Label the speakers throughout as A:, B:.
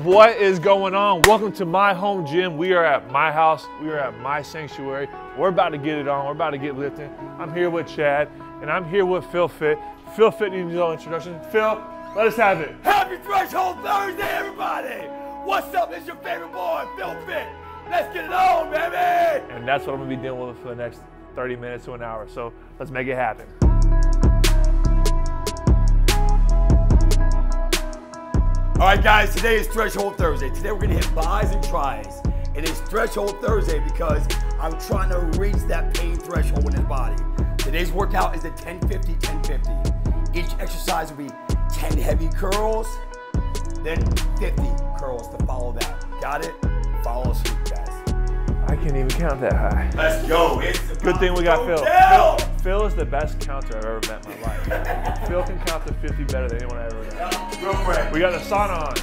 A: What is going on? Welcome to my home gym. We are at my house. We are at my sanctuary. We're about to get it on. We're about to get lifting. I'm here with Chad, and I'm here with Phil Fit. Phil Fit needs own introduction. Phil, let us have it.
B: Happy Threshold Thursday, everybody! What's up? It's your favorite boy, Phil Fit. Let's get it on, baby!
A: And that's what I'm gonna be dealing with for the next 30 minutes to an hour. So let's make it happen.
B: All right, guys, today is Threshold Thursday. Today we're gonna hit bis and tris. It is Threshold Thursday because I'm trying to reach that pain threshold in his body. Today's workout is a 1050 1050. Each exercise will be 10 heavy curls, then 50 curls to follow that. Got it? Follow suit, guys.
A: I can't even count that high.
B: Let's go. It's
A: Good thing we got Phil.
B: to go down.
A: Phil. Phil is the best counter I've ever met in my life. Phil can count to 50 better than anyone I ever met.
B: Real quick.
A: We got the sauna on.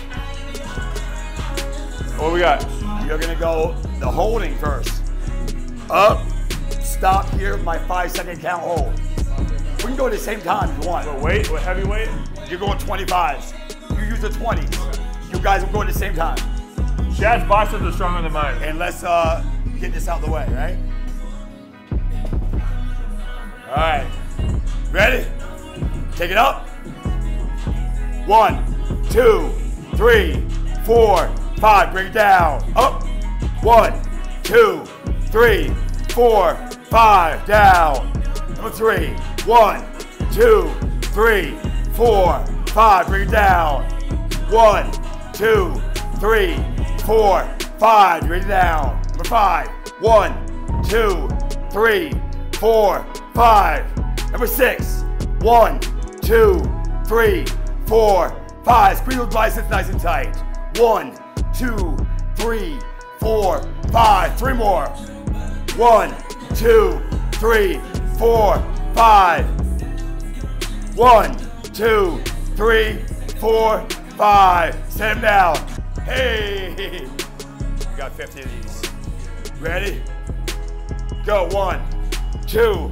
A: What we got?
B: You're gonna go the holding first. Up, stop here, my five second count hold. We can go at the same time if you want.
A: What weight? What heavy weight?
B: You're going 25s. You use the 20s. You guys will go at the same time.
A: Chad's biceps are stronger than mine.
B: And let's uh, get this out of the way, right? All right. Ready? Take it up. One, two, three, four, five. Bring it down. Up. One, two, three, four, five. Down. Number three. One, two, three, four, five. Bring it down. One, two, three, four, five. Bring it down. Number five. One, two, three, four, five. Number six. One, two, three, four, five. Squeeze those biceps nice and tight. One, two, three, four, five. Three more. One, two, three, four, five. One, two, three, four, five. Set him down. Hey. We got 50 of these. Ready? Go. One, two,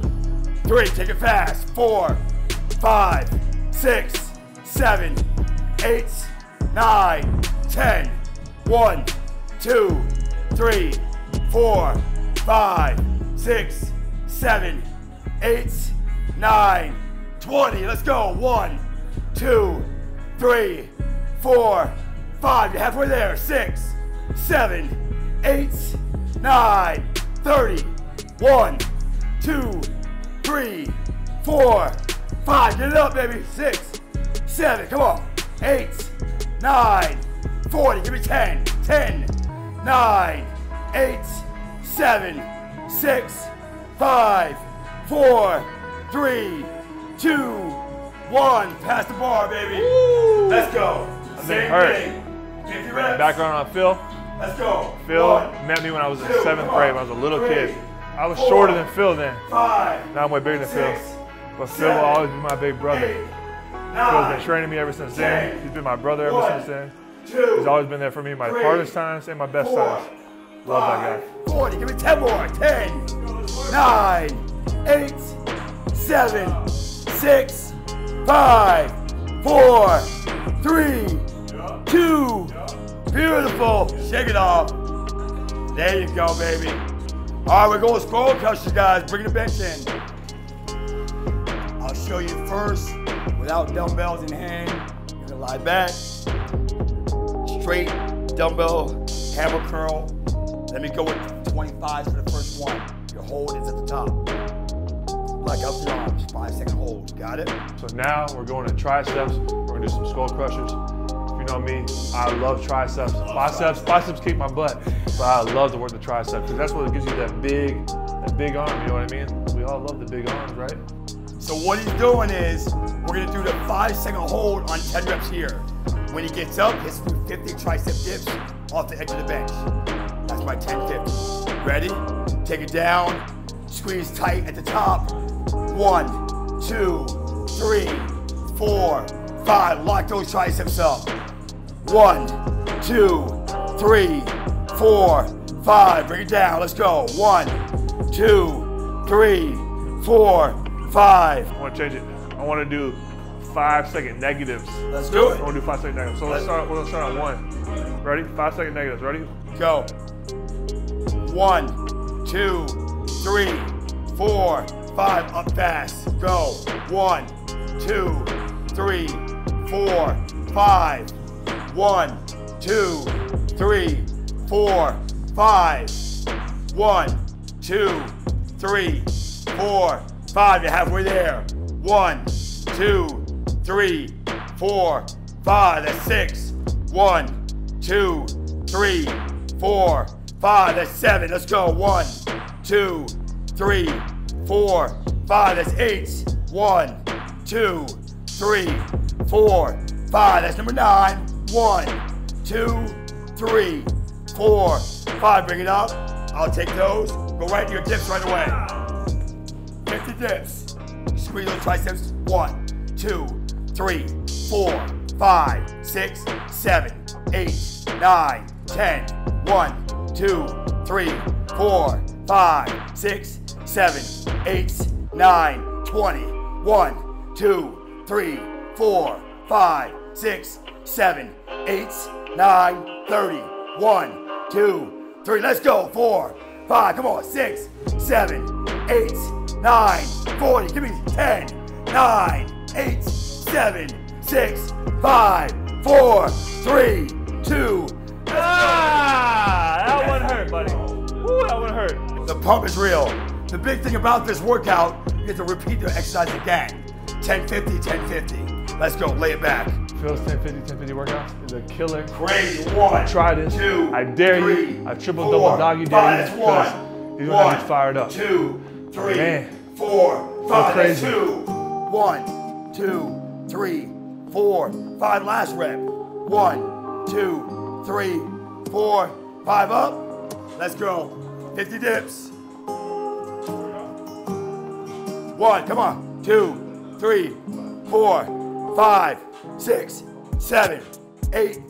B: three. Take it fast. Four, five, six, seven, eight, nine, ten. One, two, three, four, five, six, seven, eight, nine, twenty. Let's go. One, two, three, four, five. You're halfway there. Six, seven, eight, nine, thirty. One, two, three, four, five. Get it up, baby. Six, seven. Come on. Eight, nine, 40. Give me 10. 10, 9, 8, 7, 6, 5, 4, 3, 2, 1. Pass the bar, baby. Let's go. Same thing. 50 reps.
A: Background on Phil.
B: Let's go.
A: Phil
B: One,
A: met me when I was in seventh grade, when I was a little
B: three,
A: kid. I was
B: four,
A: shorter than Phil then.
B: Five.
A: Now I'm way bigger than Phil.
B: six,
A: But Phil will always be my big brother.
B: eight,
A: Phil's
B: nine,
A: been training me ever since then. He's been my brother ever
B: one,
A: since then.
B: two,
A: He's always been there for me in my
B: three,
A: hardest times and my best
B: four,
A: times. Love that guy.
B: 40. Give me 10 more. 10, 9, 8, 7, 6, 5, 4, 3, 2. Beautiful. Shake it off. There you go, baby. All right, we're going skull crushers, guys. Bring the bench in. I'll show you first without dumbbells in hand. You're gonna lie back. Straight dumbbell hammer curl. Let me go with 25 for the first one. Your hold is at the top. Like up your arms, five second hold. Got it?
A: So now we're going to triceps. We're gonna do some skull crushers. Know me, I love triceps. Biceps, biceps kick my butt, but I love to work the triceps because that's what gives you that big, that big arm. You know what I mean? We all love the big arms, right?
B: So what he's doing is we're gonna do the five second hold on 10 reps here. When he gets up, hits through 50 tricep dips off the edge of the bench. That's my 10 50. Ready? Take it down. Squeeze tight at the top. One, two, three, four, five. Lock those triceps up. One, two, three, four, five. Bring it down. Let's go. One, two, three, four, five.
A: I want to change it. I want to do five second negatives.
B: Let's do it.
A: gonna do five second negatives. So let's start. We're gonna start on one. Ready? Five second negatives. Ready?
B: Go. One, two, three, four, five. Up fast. Go. One, two, three, four, five. One, two, three, four, five. One, two, three, four, five. You're halfway there. One, two, three, four, five. That's six. One, two, three, four, five. That's seven. Let's go. One, two, three, four, five. That's eight. One, two, three, four, five. That's number nine. One, two, three, four, five. Bring it up. I'll take those. Go right to your dips right away. 50 dips. Squeeze those triceps. One, two, three, four, five, six, seven, eight, nine, ten. One, two, three, four, five, six, seven, eight, nine, twenty. One, two, three, four, five, six, seven, eight, nine, thirty. One, two, three. Let's go. Four, five. Come on. Six, seven, eight, nine, forty. Give me ten, nine, eight, seven, six, five, four, three, two.
A: Ah, that one hurt, buddy. Woo, that one hurt.
B: The pump is real. The big thing about this workout, you get to repeat the exercise again. 1050, 1050. Let's go. Lay it back.
A: Phil's 1050, 1050 workout is a killer.
B: Crazy. One.
A: Try this.
B: Two.
A: I dare
B: three,
A: you. I triple
B: four,
A: double dog you
B: five.
A: dare
B: That's
A: you.
B: one.
A: because He's gonna have you fired up.
B: Two, three,
A: Man.
B: four, five. That's
A: crazy.
B: two. One, two, three, four, five. Last rep. One, two, three, four, five. Up. Let's go. 50 dips. One, come on. Two, three, four, five, six, seven, eight,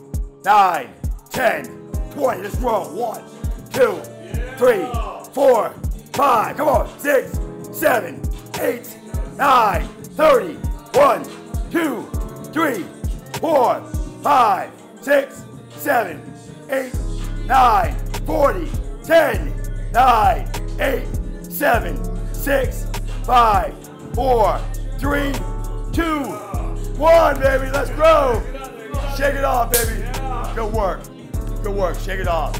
B: nine, ten, twenty. Let's roll. One, two, three, four, five. Come on. Six, seven, eight, nine, thirty. One, two, three, four, five, six, seven, eight, nine, forty, ten, nine, eight, seven, six, five, four, three, two, one, baby. Let's go. Shake it off, baby. Good work. Good work. Shake it off.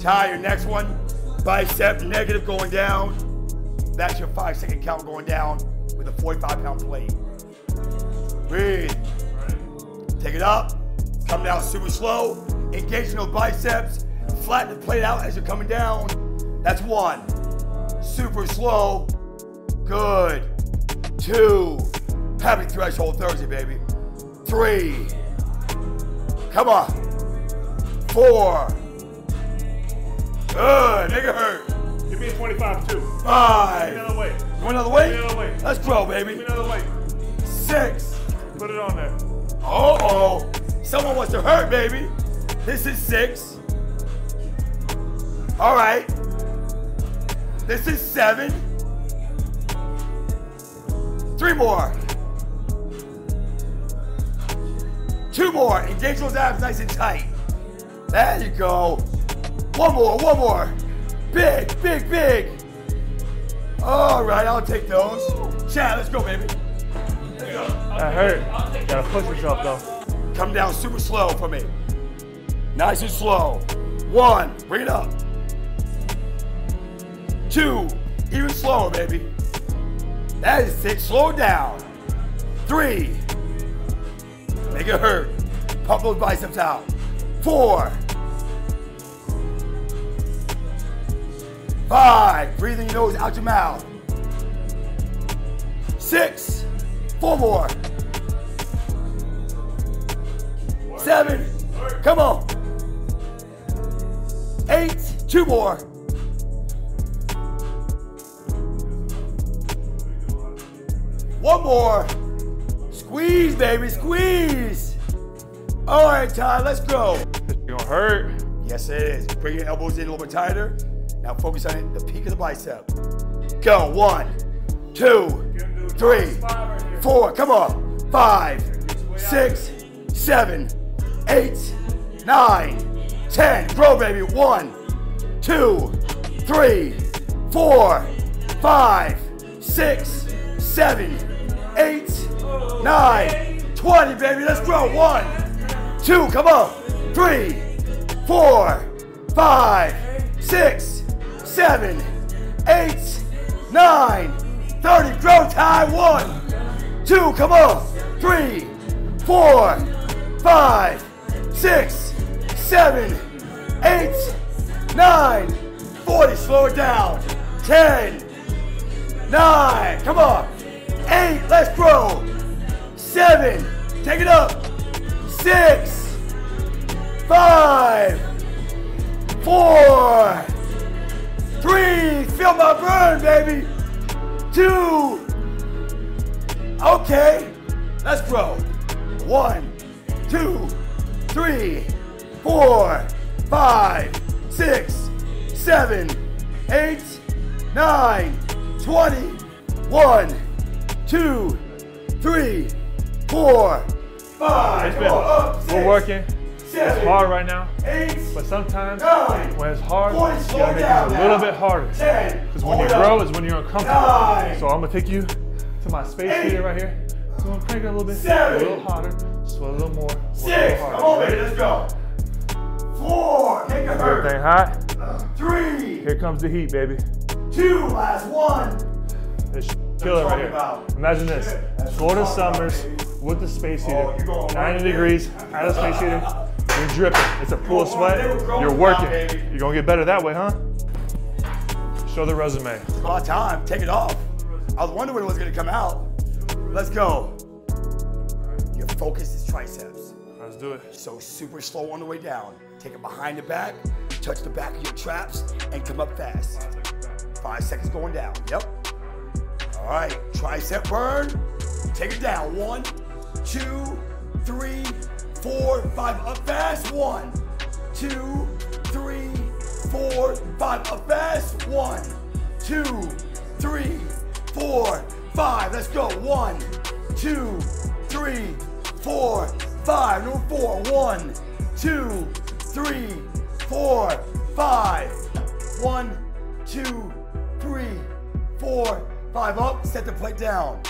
B: Ty, your next one. Bicep negative going down. That's your five second count going down with a 45 pound plate. Breathe. Take it up. Come down super slow. Engaging those biceps. Flatten the plate out as you're coming down. That's one. Super slow. Good. Two. Happy threshold Thursday, baby. Three. Come on. Four. Good. Nigga hurt.
A: Give me a 25 too.
B: Five.
A: Another way.
B: You want another way?
A: Give me another way.
B: Let's go,
A: Give me
B: baby.
A: another way.
B: Six.
A: Put it on there.
B: Uh oh. Someone wants to hurt, baby. This is six. All right. This is seven. Three more. Two more. Engage those abs nice and tight. There you go. One more, one more. Big, big, big. All right, I'll take those. Chad, let's go, baby.
A: That hurt. Gotta push yourself though.
B: Come down super slow for me. Nice and slow. One, bring it up. Two, even slower, baby. That is it. Slow down. Three, make it hurt. Pump those biceps out. Four, five, breathe in your nose, out your mouth. Six, four more. Seven. Come on. Eight. Two more. One more. Squeeze, baby. Squeeze. All right, Ty, let's go.
A: It's gonna hurt.
B: Yes, it is. Bring your elbows in a little bit tighter. Now focus on it, the peak of the bicep. Go. One, two, three, four. Come on. five, six, seven, eight, nine, ten. Grow, baby. One, two, three, four, five, six, seven, eight, nine, twenty, baby. Let's grow. One, two, come on. Three, four, five, six, seven, eight, nine, 30. Grow time. One, two, come on. Three, four, five, six, seven, eight, nine, 40. Slow it down. 10, nine, come on. Eight, let's grow. Seven, take it up. Six, five, four, three, feel my burn, baby. Two, okay, let's grow. One, two, three, four, five, six, seven, eight, nine, twenty. One, two, three, four, five.
A: Been,
B: up,
A: we're
B: six,
A: working. It's hard right now,
B: Eight,
A: but sometimes
B: nine,
A: when it's hard,
B: forty,
A: you gotta make
B: down
A: it a little
B: now.
A: bit harder. Because when you
B: up.
A: grow is when you're uncomfortable.
B: Nine.
A: So I'm gonna take you to my space
B: Eight.
A: heater right here. So I'm gonna crank it a little bit,
B: Seven.
A: a little hotter, sweat a little more,
B: Six, come on, baby, let's go. Four, make it hurt.
A: Everything hot.
B: Three,
A: Here comes the heat, baby.
B: two, last one.
A: This killer right here.
B: about.
A: Imagine this: Florida summers
B: baby.
A: With the space heater,
B: Oh, you're going right
A: 90
B: there.
A: degrees out of the space heater. You're dripping. It's a pool of sweat.
B: there, we're growing
A: You're working.
B: baby.
A: You're gonna get better that way, huh? Show the resume.
B: It's about time. Take it off. I was wondering when it was gonna come out. Let's go. Your focus is triceps.
A: Let's do it.
B: So super slow on the way down. Take it behind the back, touch the back of your traps, and come up fast. Five seconds going down. Yep. All right. Tricep burn. Take it down. One, two, three, four, five. Up fast. One, two, three, four, five. Up fast. One, two, three, four, five. Let's go. One, two, three, four, five. Number four. One, two, three, four, five. One, two, three, four, five. Up. Set the plate down.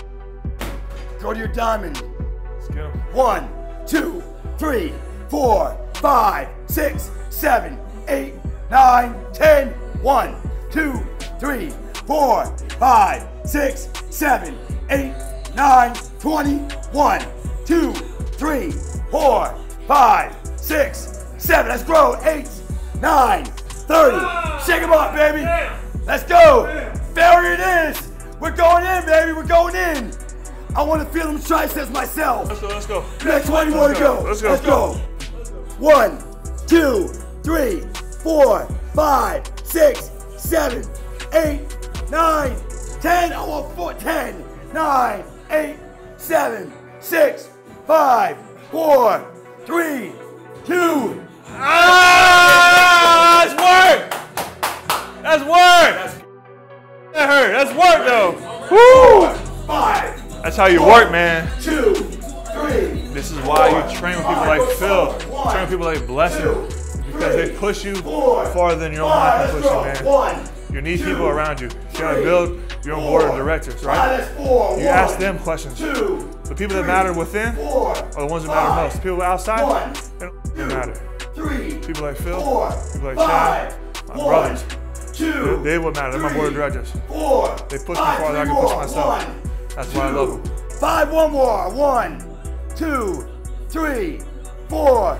B: Go to your diamond.
A: Let's 'em.
B: One, two, three, four, five, six, seven, eight, nine, ten. One, two, three, four, five, six, seven, eight, nine, twenty. One, two, three, four, five, six, seven. Let's grow. Eight, nine, thirty. Shake 'em up, baby. Let's go. Failure it is. We're going in, baby. We're going in. I want to feel them triceps myself.
A: Let's go. Let's go.
B: Next 20 more to go.
A: Let's go.
B: Let's go. One, two, three, four, five, six, seven, eight, nine, ten. I want four, ten, nine, eight, seven, six, five, four, three, two.
A: Ah, that's work. That's work. That hurt. That's work though. Woo.
B: Five,
A: That's how you work, man.
B: two, three.
A: This is why you train with people like Phil, train with people like Blessing, because they push you farther than your own mind can push you, man.
B: One,
A: You need people around you. You gotta build your own board of directors, right?
B: four.
A: You
B: One,
A: ask them questions.
B: Two,
A: The people that matter within
B: four,
A: are the ones that matter most. The people outside,
B: One,
A: they don't matter.
B: three,
A: People like Phil,
B: four,
A: people like
B: five,
A: Chad, my
B: one,
A: brothers,
B: two,
A: they what matter. They're my board of directors.
B: Four.
A: They push me farther than I can push myself. That's why I love them.
B: Five, one more. One, two, three, four,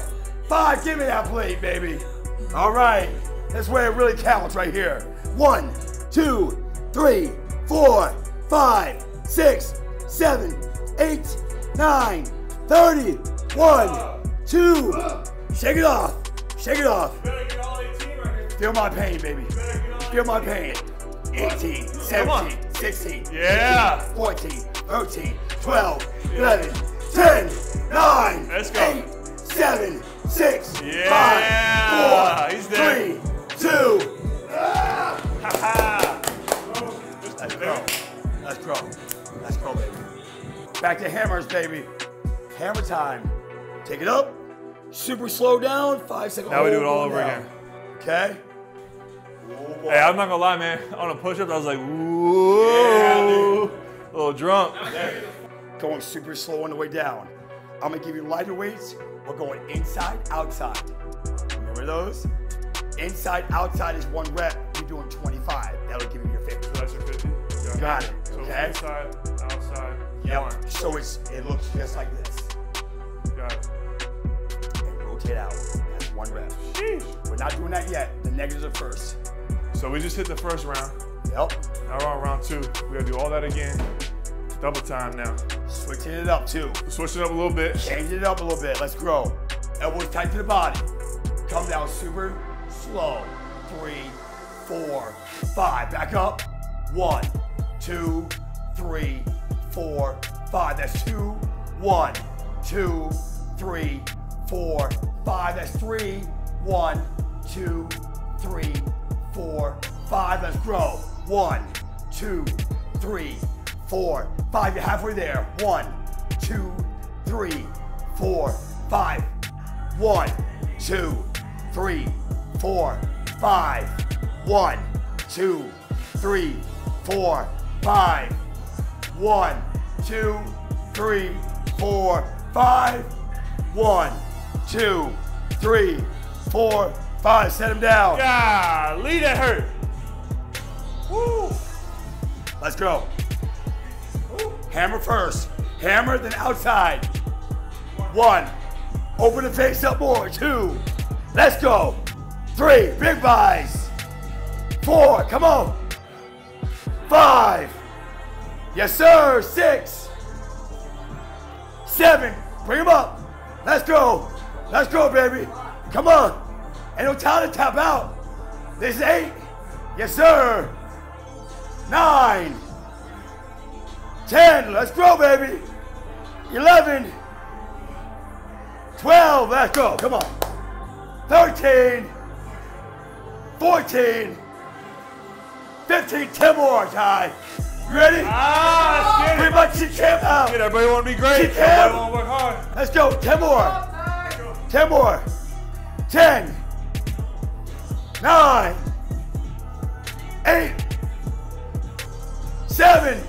B: five. Give me that plate, baby. All right. That's where it really counts right here. One, two, three, four, five, six, seven, eight, nine, thirty. One, two. Shake it off. Shake it off. Feel my pain, baby. Feel my pain. 18, 17, 16,
A: Yeah.
B: 14, 13, 12, 11, 10, 9,
A: Let's go.
B: 8, 7, 6,
A: Yeah,
B: 5, 4,
A: he's there.
B: 3, 2.
A: Ha-ha.
B: Let's grow. Let's grow. Let's grow, baby. Back to hammers, baby. Hammer time. Take it up. Super slow down. Five seconds.
A: Now we do it all
B: oh,
A: over
B: down.
A: again.
B: Okay.
A: Hey, I'm not gonna lie, man. On a push-up, I was like, whoa, a little drunk.
B: Going super slow on the way down. I'm gonna give you lighter weights. We're going inside, outside. Remember those? Inside, outside is one rep. You're doing 25. That'll give you your 50.
A: That's your 50.
B: You got it.
A: So
B: Okay.
A: inside, outside,
B: Yep.
A: one.
B: So it's it looks just like this.
A: Got it.
B: And rotate out. That's one rep.
A: Sheesh.
B: We're not doing that yet. The negatives are first.
A: So we just hit the first round.
B: Yep.
A: Now we're on round two. We gotta do all that again. Double time now.
B: Switching it up too.
A: Switch it up a little bit.
B: Changing it up a little bit. Let's grow. Elbows tight to the body. Come down super slow. Three, four, five. Back up. One, two, three, four, five. That's two. One, two, three, four, five. That's three. One, two, three, four, five. Let's grow. One, two, three, four, five. You're halfway there. One, two, three, four, five. One, two, three, four, five. One, two, three, four, five. One, two, three, four, five. One, two, three, four, five. Set him down.
A: Golly, that hurt.
B: Let's go. Hammer first. Hammer, then outside. One. Open the face up more. Two. Let's go. Three. Big bis. Four. Come on. Five. Yes, sir. Six. Seven. Bring him up. Let's go. Let's go, baby. Come on. Ain't no time to tap out. This is eight. Yes, sir. Nine. Ten. Let's go, baby. Eleven. Twelve. Let's go. Come on. Thirteen. Fourteen. Fifteen. Ten more, Ty. You ready?
A: Ah, let's
B: Pretty
A: get it.
B: much you camp out.
A: Get everybody want to be great.
B: Kick.
A: Everybody want to work hard.
B: Let's go. Ten more. Ten more. Ten. Nine. Eight. Seven.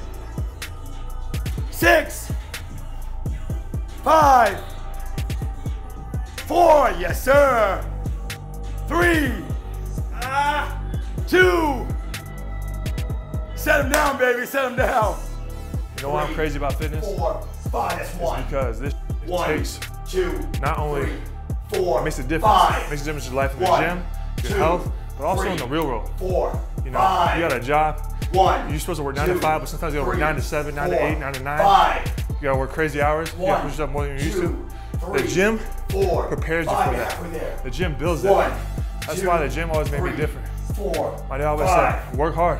B: Six. Five. Four. Yes, sir. Three. Ah. Two. Set him down, baby. Set him down.
A: You know why I'm crazy about fitness?
B: Four. Five. That's one.
A: Because this
B: One.
A: takes
B: two,
A: not only
B: three, four,
A: makes a difference.
B: five,
A: makes a difference in your life in the gym, your
B: two,
A: health, but also in the real world.
B: four,
A: You know,
B: five,
A: you got a job.
B: One,
A: You're supposed to work nine to five, but sometimes you gotta work nine to seven, nine to
B: four,
A: eight, nine to nine.
B: Five,
A: You gotta work crazy hours. you gotta push yourself more than you're used to.
B: three,
A: The gym
B: four,
A: prepares you for that. The gym builds that.
B: One,
A: That's
B: two,
A: why the gym always made me different.
B: Four,
A: My dad always
B: five,
A: said, work hard.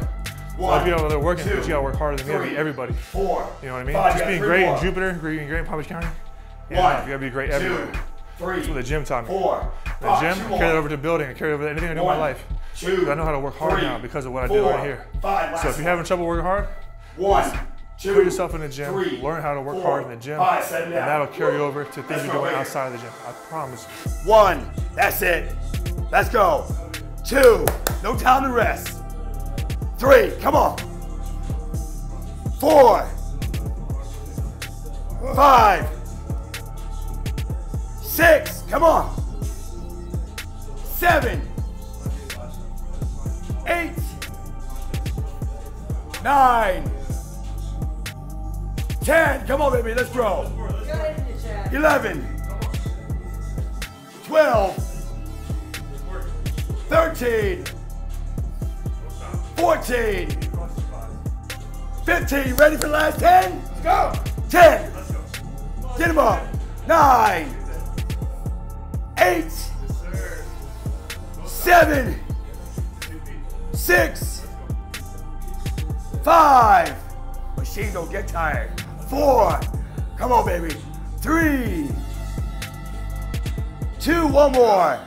A: a lot of people out there working,
B: two,
A: but you gotta work harder than
B: three,
A: everybody.
B: Four,
A: You know what I mean?
B: five,
A: Just being great
B: more.
A: in Jupiter, being great in Palm Beach County. Yeah,
B: One,
A: you gotta be great
B: two,
A: everywhere.
B: three,
A: That's what the gym taught me.
B: four,
A: The
B: five,
A: gym,
B: two
A: carry that over to building, I carry over to anything I do in my life.
B: Two,
A: I know how to work hard
B: three,
A: now because of what I did right here.
B: Five,
A: So if you're having trouble working hard,
B: one, two,
A: put yourself in the gym,
B: three,
A: learn how to work
B: four,
A: hard in the gym,
B: five,
A: and that'll carry over to things you're doing outside of the gym. I promise you.
B: One. That's it. Let's go. Two. No time to rest. Three. Come on. Four, five, six, Come on. Seven. Eight. Nine. Ten. Come on, baby. Let's grow. Eleven. 12, 13, 14, 15. Ready for the last 10? Let's go. 10. Get him up. 9, 8, 7, 6, 5. Machine don't get tired. 4. Come on, baby. three, two, one more.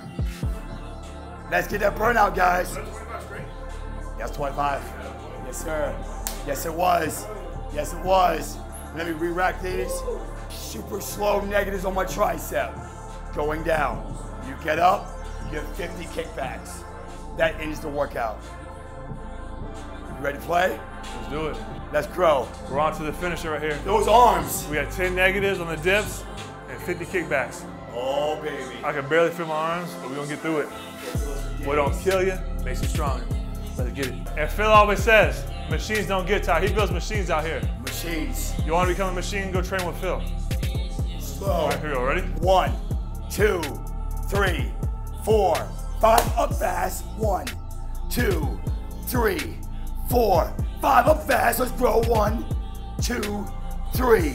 B: Let's get that burnout, guys. That's 25. Yes, sir. Yes, it was. Yes, it was. Let me re-rack these. Super slow negatives on my tricep. Going down. You get up, you get 50 kickbacks. That ends the workout. You ready to play?
A: Let's do it.
B: Let's grow.
A: We're on to the finisher right here.
B: Those arms.
A: We got 10 negatives on the dips and 50 kickbacks.
B: Oh, baby.
A: I can barely feel my arms, but we're gonna get through it. What don't kill you makes you stronger. Let's get it. And Phil always says, machines don't get tired. He builds machines out here.
B: Machines.
A: You wanna become a machine, go train with Phil.
B: Slow.
A: All right, here we go, ready?
B: One, two, three, four, five. Up fast. One, two, three, four, five. Up fast. Let's grow. One, two, three,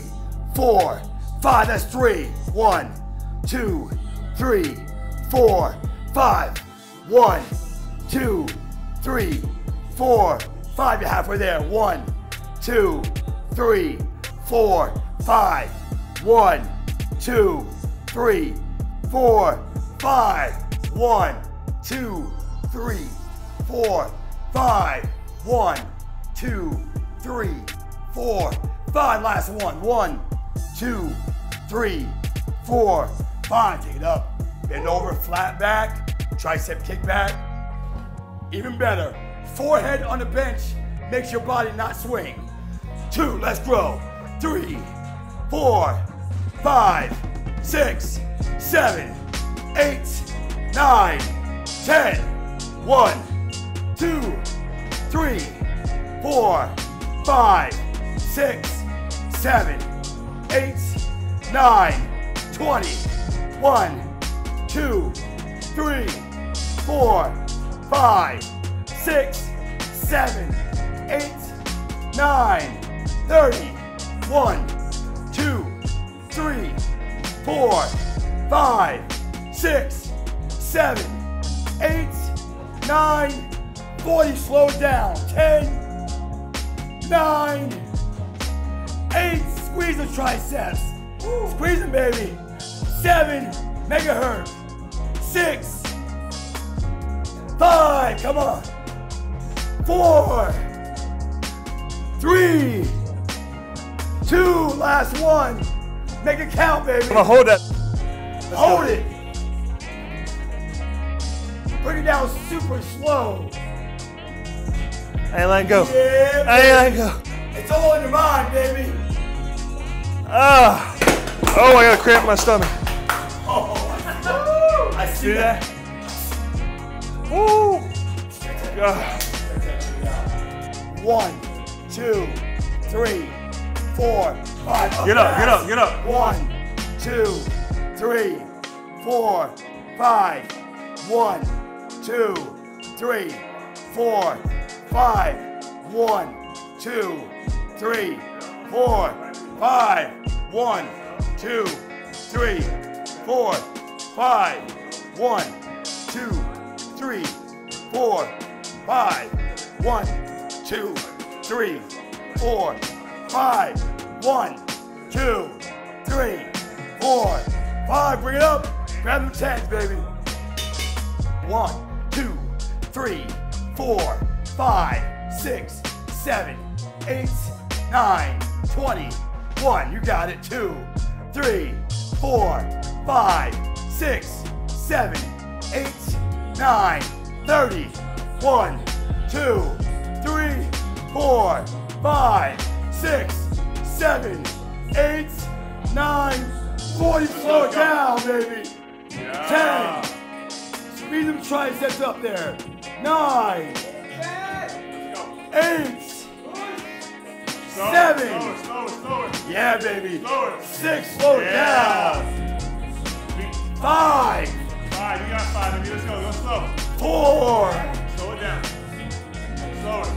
B: four, five. That's three. One, two, three, four, five. One, two, three, four, five. You're halfway there. One, two, three, four, five. One, two, three, four, five. One, two, three, four, five. One, two, three, four, five. Last one. One, two, three, four, five. Take it up. Bend over, flat back, tricep kick back. Even better, forehead on the bench makes your body not swing. Two, let's grow. Three, four, five, six, seven, eight, nine, ten. One, two, three, four, five, six, seven, eight, nine, twenty. One, two, three, four, five, six, seven, eight, nine, thirty. One, two, three, four, five, six, seven, eight, nine, forty. Slow down. Ten, nine, eight. Squeeze the triceps. Squeeze them, baby. Seven. Make it hurt. Six. Five. Come on. Four. Three. Two. Last one. Make it count, baby.
A: I'm gonna hold that.
B: Hold it. Bring it down super slow.
A: I ain't letting go.
B: Yeah,
A: I ain't letting go.
B: It's all in your mind, baby.
A: Ah. Oh, I got a cramp in my stomach.
B: Oh, I see
A: See that? Woo. Ah.
B: One, two, three, four, five.
A: Get up, get up, get up.
B: One, two, three, four, five. One, two, three, four, five. One, two, three, four, five. One, two, three, four, five. One, two, three, four, five. One, two, three, four, five. One, two, three, four, five. Bring it up. Grab them tens, baby. One, two, three, four, five, six, seven, eight, nine, twenty. One, you got it. Two, three, four, five, six, seven, eight, nine, thirty. One, two, three, four, five, six, seven, eight, nine, forty. Slow it down, baby. Ten. Speed them triceps up there. Nine. Eight. Seven. Yeah, baby. Six. Slow it
A: Yeah.
B: down. Five.
A: Five, you got five. Baby. Let's go, go slow.
B: Four.
A: Slow it down. slow Slower.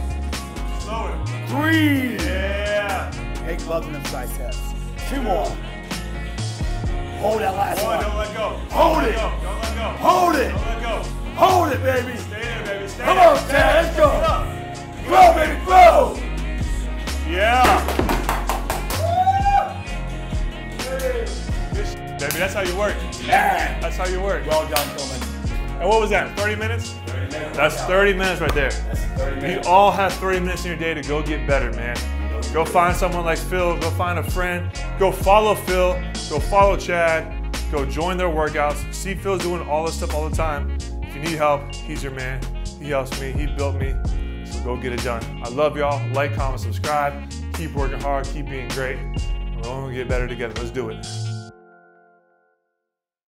A: Slower.
B: Three.
A: Yeah.
B: Make love to them triceps. Two more. Hold that last
A: Boy, don't let go.
B: Hold
A: Don't let
B: it.
A: go. Don't let go.
B: Hold it.
A: Don't let go.
B: Hold it, baby.
A: Stay there, baby. Stay
B: Come
A: there.
B: on, let's go. Grow, baby, grow.
A: Yeah. This- Baby, that's how you work.
B: Yeah.
A: That's how you work.
B: Well done, Coleman.
A: And what was that? 30 minutes?
B: 30 minutes.
A: That's 30 minutes right there.
B: That's 30
A: You all have 30 minutes in your day to go get better, man. Go find someone like Phil. Go find a friend. Go follow Phil. Go follow Chad. Go join their workouts. See Phil's doing all this stuff all the time. If you need help, he's your man. He helps me. He built me. Go get it done. I love y'all. Like, comment, subscribe. Keep working hard. Keep being great. We're only gonna get better together. Let's do it.